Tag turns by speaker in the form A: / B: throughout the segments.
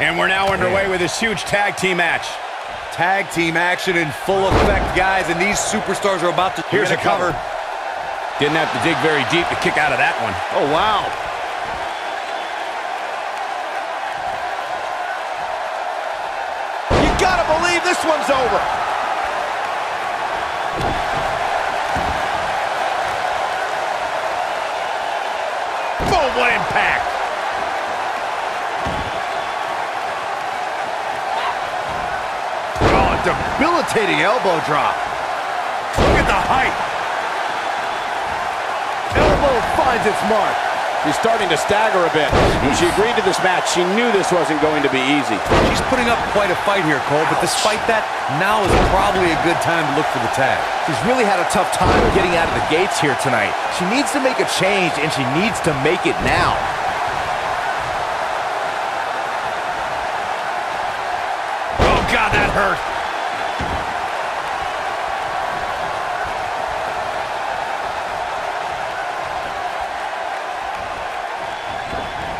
A: And we're now underway with this huge tag team match.
B: Tag team action in full effect, guys, and these superstars are about to...
A: Here's a cover. Didn't have to dig very deep to kick out of that one.
B: Oh, wow.
A: What impact.
B: Oh, debilitating elbow drop. Look at the height. Elbow finds its mark.
C: She's starting to stagger a bit. When she agreed to this match, she knew this wasn't going to be easy.
B: She's putting up quite a fight here, Cole, but despite that, now is probably a good time to look for the tag.
D: She's really had a tough time getting out of the gates here tonight. She needs to make a change, and she needs to make it now.
A: Oh, God, that hurt.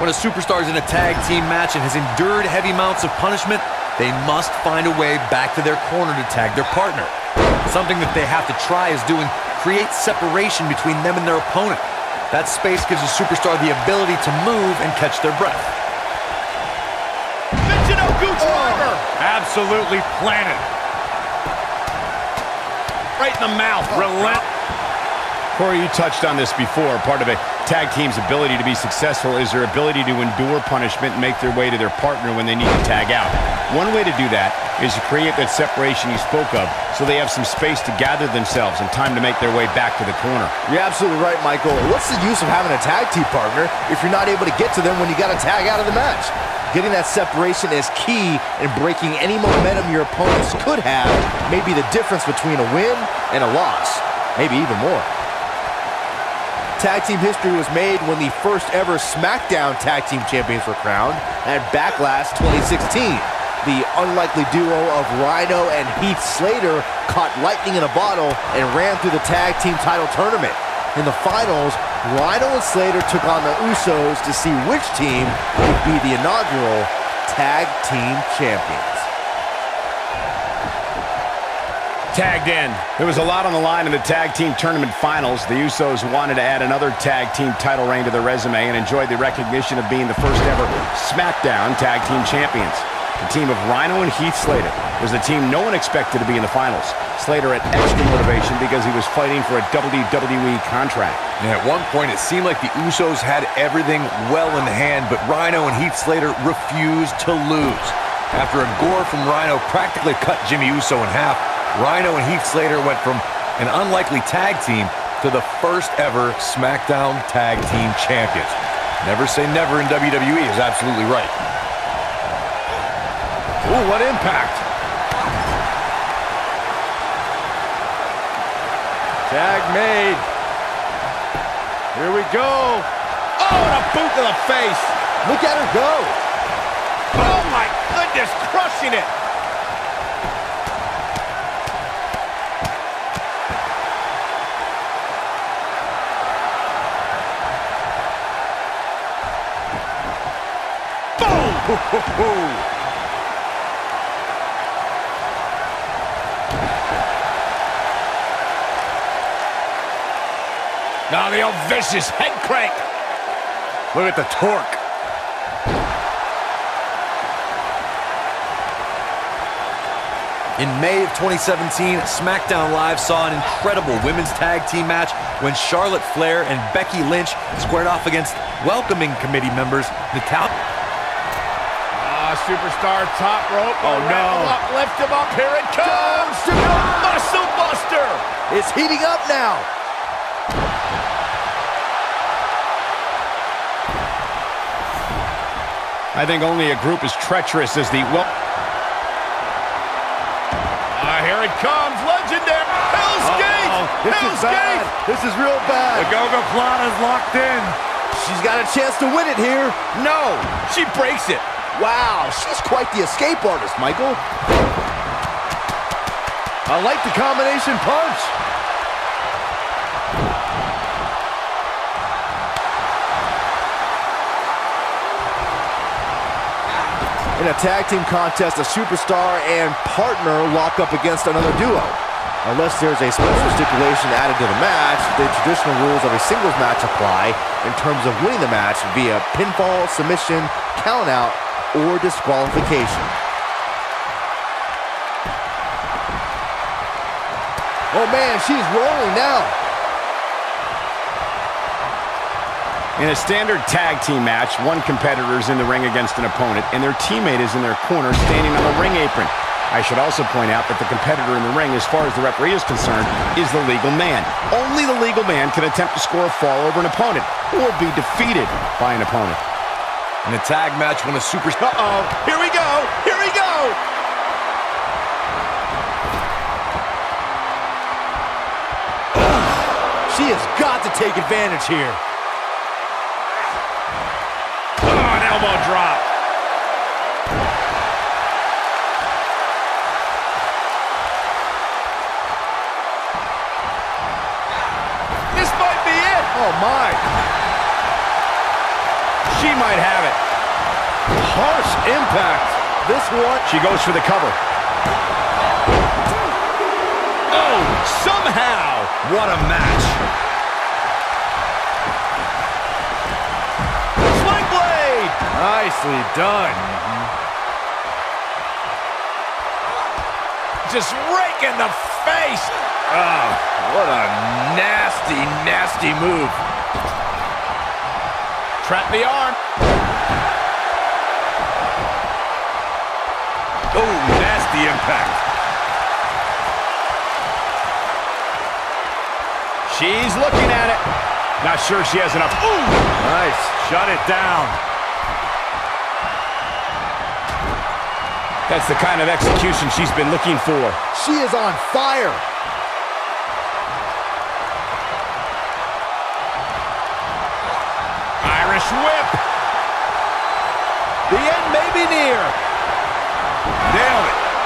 B: When a superstar is in a tag team match and has endured heavy amounts of punishment, they must find a way back to their corner to tag their partner. Something that they have to try is doing create separation between them and their opponent. That space gives a superstar the ability to move and catch their breath.
A: Michinoku driver. Oh. Absolutely planted. Right in the mouth. Oh. Relent. Corey, you touched on this before. Part of a tag team's ability to be successful is their ability to endure punishment and make their way to their partner when they need to tag out. One way to do that is to create that separation you spoke of so they have some space to gather themselves and time to make their way back to the corner.
D: You're absolutely right, Michael. What's the use of having a tag team partner if you're not able to get to them when you got to tag out of the match? Getting that separation is key in breaking any momentum your opponents could have, maybe the difference between a win and a loss, maybe even more. Tag team history was made when the first ever SmackDown Tag Team Champions were crowned at Backlash 2016. The unlikely duo of Rhino and Heath Slater caught lightning in a bottle and ran through the tag team title tournament. In the finals, Rhino and Slater took on the Usos to see which team would be the inaugural Tag Team Champions.
A: Tagged in. There was a lot on the line in the tag team tournament finals. The Usos wanted to add another tag team title reign to their resume and enjoyed the recognition of being the first ever SmackDown Tag Team Champions. The team of Rhino and Heath Slater was the team no one expected to be in the finals. Slater had extra motivation because he was fighting for a WWE contract.
B: And at one point, it seemed like the Usos had everything well in hand, but Rhino and Heath Slater refused to lose. After a gore from Rhino practically cut Jimmy Uso in half, Rhino and Heath Slater went from an unlikely tag team to the first ever SmackDown Tag Team Champions. Never say never in WWE is absolutely right.
A: Ooh, what impact.
D: Tag made. Here we go.
A: Oh, and a boot to the face.
D: Look at her go.
A: Oh, my goodness, crushing it. Now the old vicious head crank. Look at the torque.
B: In May of 2017, SmackDown Live saw an incredible women's tag team match when Charlotte Flair and Becky Lynch squared off against welcoming committee members
A: Natalya. Superstar top rope.
D: Oh, no.
A: Him Up, lift him up. Here it comes. Muscle Buster.
D: It's heating up now.
A: I think only a group as treacherous as the well. Ah, here it comes, legendary Hell's Gate.
D: This
A: Hell's
D: is bad.
A: Gate.
D: This is real bad.
A: The Goga Plana's locked in.
D: She's got a chance to win it here.
A: No, she breaks it.
D: Wow, she's quite the escape artist, Michael. I like the combination punch. In a tag team contest, a superstar and partner lock up against another duo. Unless there's a special stipulation added to the match, the traditional rules of a singles match apply in terms of winning the match via pinfall, submission, countout, or disqualification. Oh man, she's rolling now.
A: In a standard tag team match, one competitor is in the ring against an opponent, and their teammate is in their corner standing on the ring apron. I should also point out that the competitor in the ring, as far as the referee is concerned, is the legal man. Only the legal man can attempt to score a fall over an opponent or be defeated by an opponent.
B: In a tag match, when a superstar...
C: Uh-oh, here we go, here we go!
D: She has got to take advantage here.
C: Oh, an elbow drop. This might be it.
D: Oh my.
A: She might have it.
D: Harsh impact. This one.
A: She goes for the cover.
C: Oh, somehow.
B: What a match.
C: Sling blade.
B: Nicely done.
C: Just rake in the face.
B: Oh, what a nasty, nasty move.
C: Trap the arm.
B: Oh, nasty impact.
A: She's looking at it. Not sure she has enough. Ooh!
B: Nice.
A: Shut it down. That's the kind of execution she's been looking for.
D: She is on fire.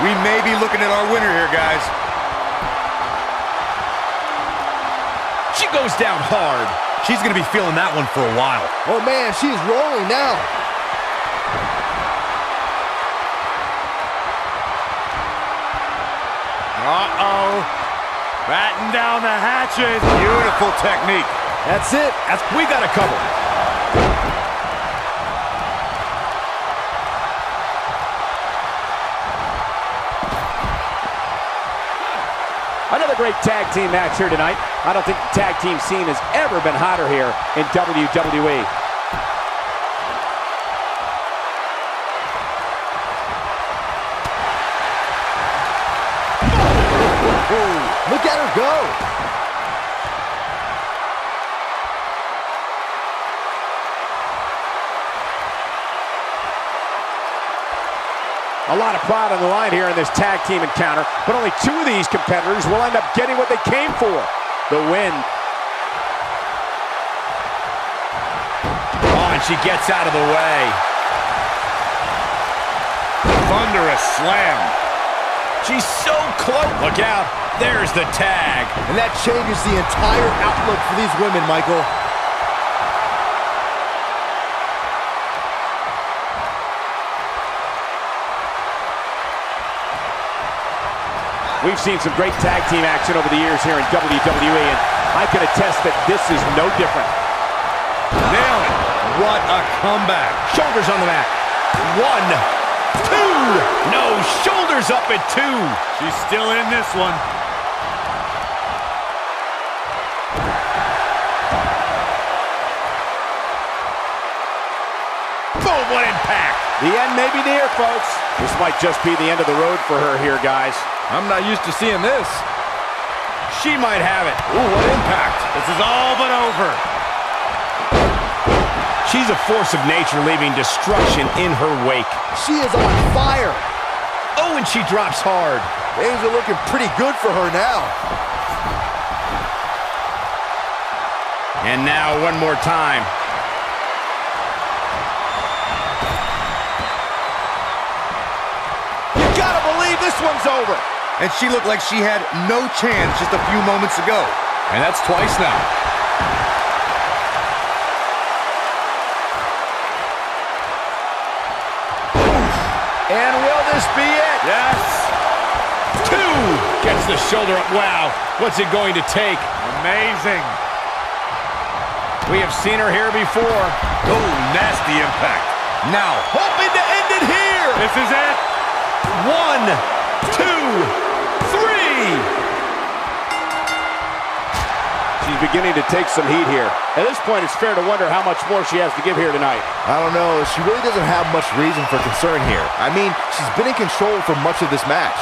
B: We may be looking at our winner here, guys.
A: She goes down hard.
B: She's going to be feeling that one for a while.
D: Oh man, she's rolling now.
C: Uh-oh. Batten down the hatches.
B: Beautiful technique.
D: That's it.
A: That's we got a cover.
C: Another great tag team match here tonight. I don't think the tag team scene has ever been hotter here in WWE. A lot of pride on the line here in this tag team encounter, but only two of these competitors will end up getting what they came for, the win.
A: Oh, and she gets out of the way.
B: Thunderous slam.
A: She's so close. Look out. There's the tag.
D: And that changes the entire outlook for these women, Michael.
C: We've seen some great tag team action over the years here in WWE, and I can attest that this is no different.
B: Nail it. What a comeback.
A: Shoulders on the mat. One, two. No, shoulders up at two.
B: She's still in this one.
A: Boom, what impact.
C: The end may be near, folks. This might just be the end of the road for her here, guys.
B: I'm not used to seeing this.
A: She might have it.
B: Ooh, what impact. This is all but over.
A: She's a force of nature leaving destruction in her wake.
D: She is on fire.
A: Oh, and she drops hard.
D: Things are looking pretty good for her now.
A: And now one more time.
C: You gotta believe this one's over.
B: And she looked like she had no chance just a few moments ago. And that's twice now.
A: And will this be it?
B: Yes.
A: Two. Gets the shoulder up. Wow. What's it going to take?
B: Amazing.
A: We have seen her here before.
B: Oh, nasty impact. Now.
A: Hoping to end it here.
B: This is it.
A: One, two, three.
C: She's beginning to take some heat here. At this point, it's fair to wonder how much more she has to give here tonight.
D: I don't know. She really doesn't have much reason for concern here. I mean, she's been in control for much of this match.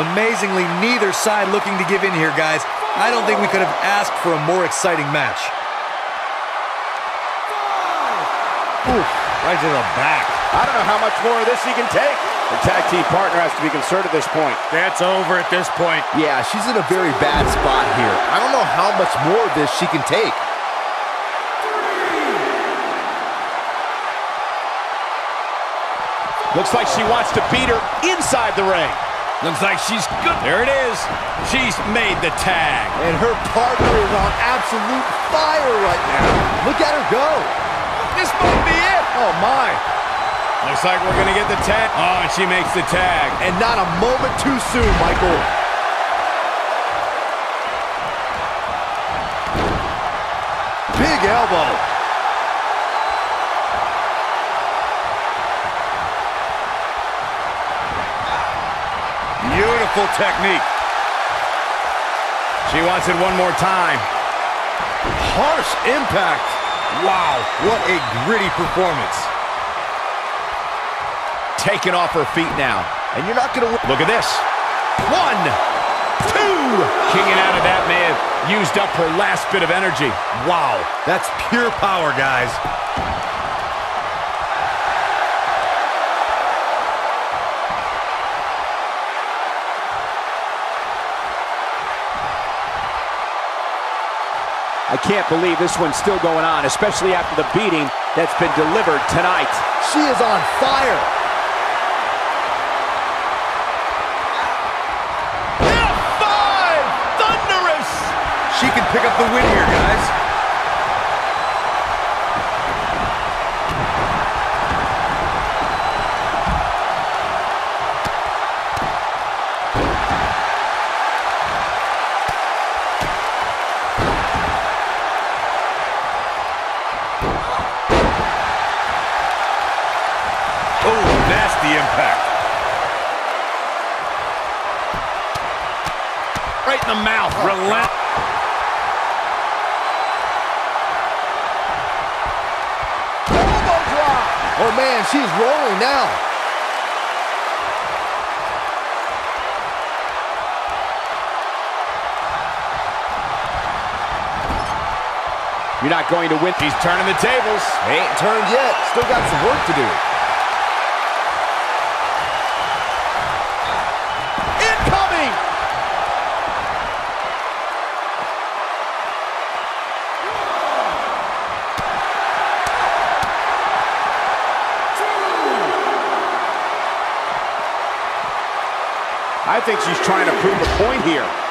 B: Amazingly, neither side looking to give in here, guys. I don't think we could have asked for a more exciting match. Oof, right to the back.
C: I don't know how much more of this he can take. The tag team partner has to be concerned at this point.
B: That's over at this point.
D: Yeah, she's in a very bad spot here. I don't know how much more of this she can take.
C: Looks like she wants to beat her inside the ring.
A: Looks like she's good. There it is. She's made the tag.
D: And her partner is on absolute fire right now. Look at her go.
A: This might be it.
D: Oh, my.
A: Looks like we're going to get the tag. Oh, and she makes the tag.
D: And not a moment too soon, Michael. Big elbow.
B: Beautiful technique.
A: She wants it one more time.
D: Harsh impact.
B: Wow, what a gritty performance.
A: Taken off her feet now.
D: And you're not going to...
A: Look at this. One, two. Kicking out of that have used up her last bit of energy.
B: Wow, that's pure power, guys.
C: Can't believe this one's still going on, especially after the beating that's been delivered tonight.
D: She is on fire.
A: F5! Thunderous!
B: She can pick up the win here,
C: You're not going to win.
A: He's turning the tables.
D: Ain't turned yet. Still got some work to do.
A: Incoming!
C: I think she's trying to prove a point here.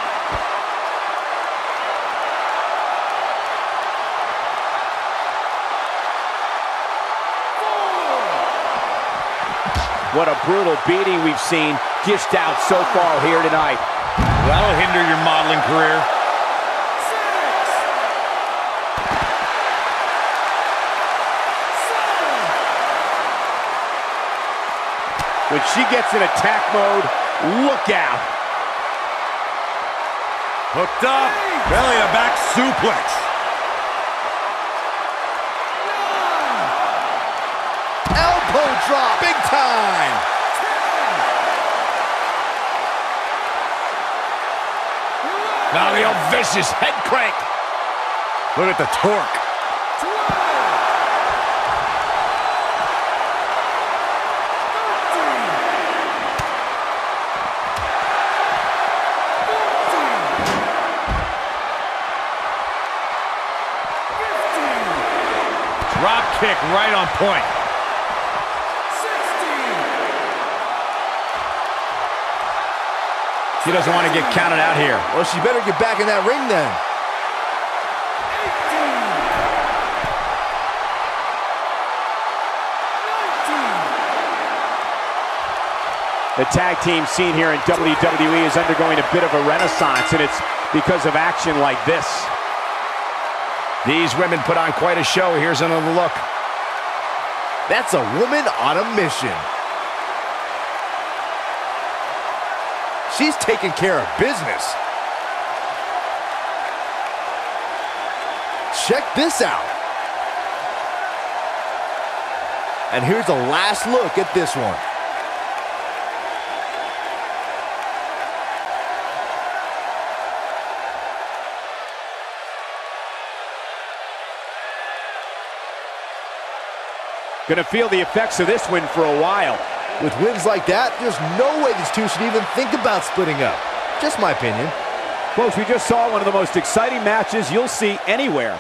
C: What a brutal beating we've seen dished out so far here tonight.
B: That'll hinder your modeling career.
C: When she gets in attack mode, look out.
B: Hooked up. Belly to back suplex.
A: Now the old vicious head crank.
B: Look at the torque. Drop kick right on point.
A: She doesn't want to get counted out here.
D: Well, she better get back in that ring then.
C: The tag team scene here in WWE is undergoing a bit of a renaissance, and it's because of action like this.
A: These women put on quite a show. Here's another look.
D: That's a woman on a mission. She's taking care of business. Check this out. And here's a last look at this one.
C: Going to feel the effects of this win for a while.
D: With wins like that, there's no way these two should even think about splitting up. Just my opinion.
C: Folks, we just saw one of the most exciting matches you'll see anywhere.